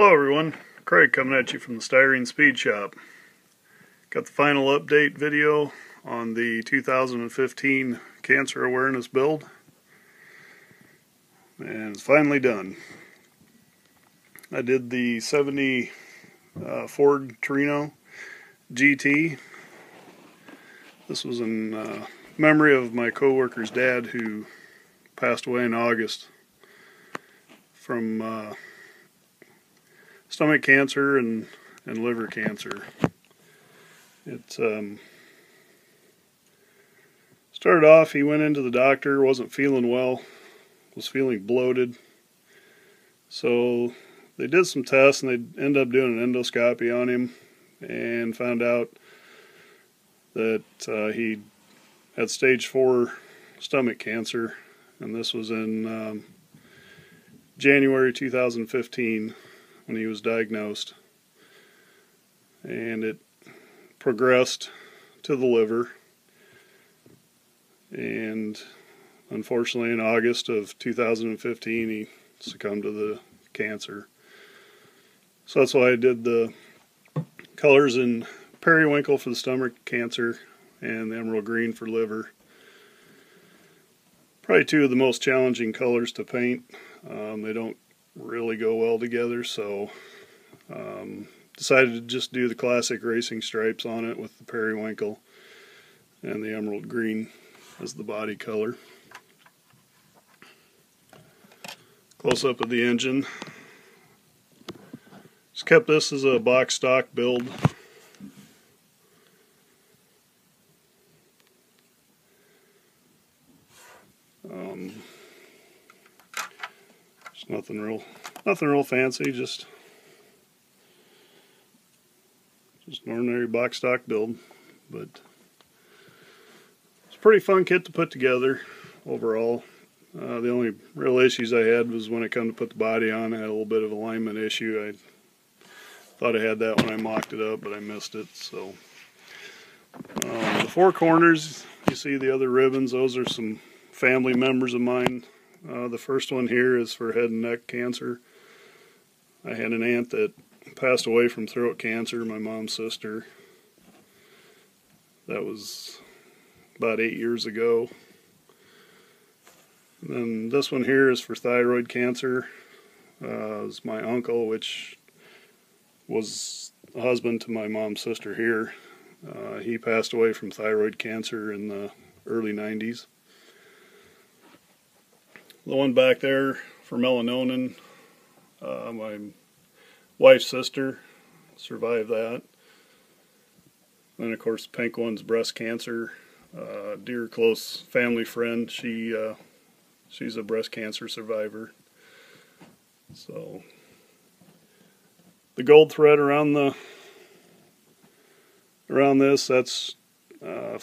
Hello everyone, Kraig coming at you from the Styrene Speed Shop. Got the final update video on the 2015 cancer awareness build. And it's finally done. I did the 70 uh, Ford Torino GT. This was in uh, memory of my co-worker's dad who passed away in August from uh, stomach cancer and, and liver cancer. It um, started off, he went into the doctor, wasn't feeling well, was feeling bloated. So they did some tests and they ended up doing an endoscopy on him and found out that uh, he had stage four stomach cancer, and this was in um, January 2015 when he was diagnosed. And it progressed to the liver. And unfortunately, in August of 2015, he succumbed to the cancer. So that's why I did the colors in periwinkle for the stomach cancer and the emerald green for liver. Probably two of the most challenging colors to paint. Um, they don't really go well together, so um, decided to just do the classic racing stripes on it with the periwinkle and the emerald green as the body color. Close up of the engine. Just kept this as a box stock build. Um, nothing real, nothing real fancy. Just, just an ordinary box stock build, but it's a pretty fun kit to put together overall. Uh, the only real issues I had was when it come to put the body on. I had a little bit of alignment issue. I thought I had that when I mocked it up, but I missed it. So um, the four corners, you see the other ribbons. Those are some family members of mine. Uh, the first one here is for head and neck cancer. I had an aunt that passed away from throat cancer, my mom's sister. That was about eight years ago. And then this one here is for thyroid cancer. Uh, it's my uncle, which was a husband to my mom's sister here. Uh, he passed away from thyroid cancer in the early 90s. The one back there for melanonin, uh, my wife's sister survived that. And of course, the pink one's breast cancer. Uh, dear close family friend, she uh, she's a breast cancer survivor. So the gold thread around the around this that's uh,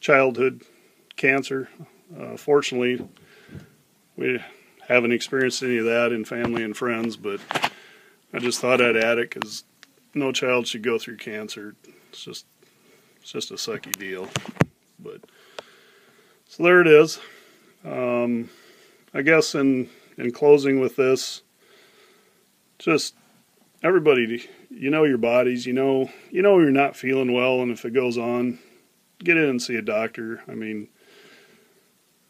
childhood cancer. Uh, fortunately, we haven't experienced any of that in family and friends, but I just thought I'd add it because no child should go through cancer. It's just it's just a sucky deal. But so there it is. Um, I guess in in closing with this, just everybody, you know your bodies. You know you know you're not feeling well, and if it goes on, get in and see a doctor. I mean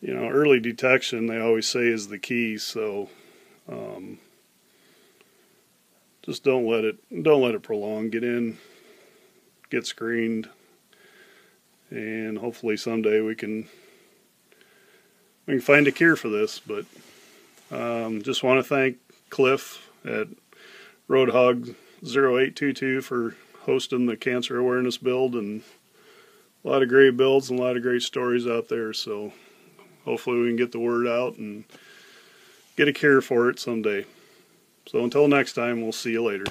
you know, early detection they always say is the key. So um, just don't let it don't let it prolong. Get in, get screened, and hopefully someday we can we can find a cure for this. But um, just want to thank Cliff at Roadhog 0822 for hosting the cancer awareness build and a lot of great builds and a lot of great stories out there. So hopefully we can get the word out and get a cure for it someday. So until next time, we'll see you later.